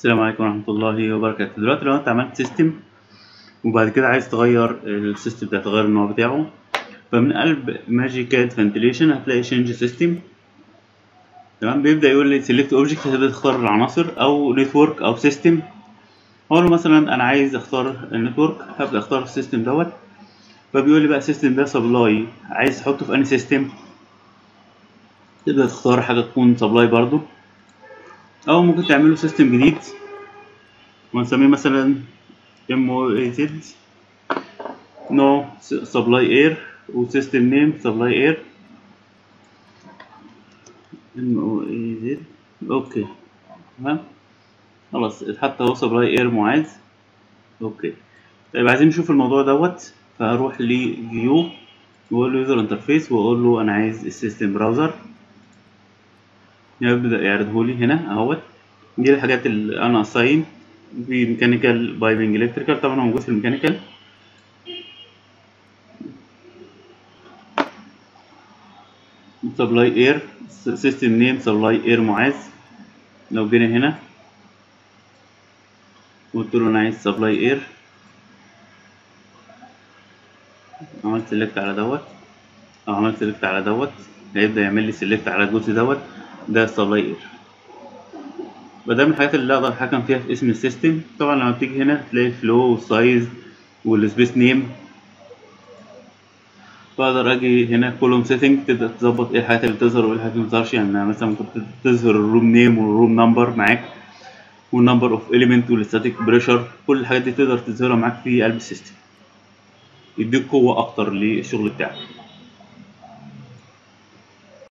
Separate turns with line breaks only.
السلام عليكم ورحمة الله وبركاته. دلوقتي لو انت عملت system وبعد كده عايز تغير ال system ده تغير النوع بتاعه فمن قلب MagiCAD ventilation هتلاقي change system تمام؟ بيبدأ يقول لي select object هتبدأ تختار العناصر أو network أو system أقول له مثلا أنا عايز أختار ال network هبدأ أختار ال system دوت. فبيقول لي بقى ال system ده supply عايز تحطه في انهي system تبدأ تختار حاجة تكون supply برضو أو ممكن تعمله system جديد. ونسميه مثلا Z new supply air و system name أو A Z okay تمام؟ خلاص اتحط أهو supply air معاذ okay طيب عايزين نشوف الموضوع دوت. فهروح ل view وأقول له user interface وأقول له أنا عايز ال system browser يبدأ يعرضه لي هنا أهوت. دي الحاجات اللي unassigned في mechanical piping electrical طبعا هو موجود في ال mechanical supply air system name supply air معاذ. لو جينا هنا. قلت له أنا عايز supply air عملت select على دوت. أو عملت select على دوت. هيبدأ يعمل لي select على الجزء دوت. ده supply air فده من الحاجات اللي أقدر أتحكم فيها في اسم ال system طبعا لما بتيجي هنا تلاقي ال flow وال size وال space name فاقدر أجي هنا column setting تبدا تظبط إيه الحاجات اللي بتظهر وإيه الحاجات اللي مبتظهرش يعني مثلا ممكن تظهر ال room name وال room number معاك وال number of element وال static pressure كل الحاجات دي تقدر تظهرها معاك في قلب ال system. يديك قوة أكتر للشغل بتاعك.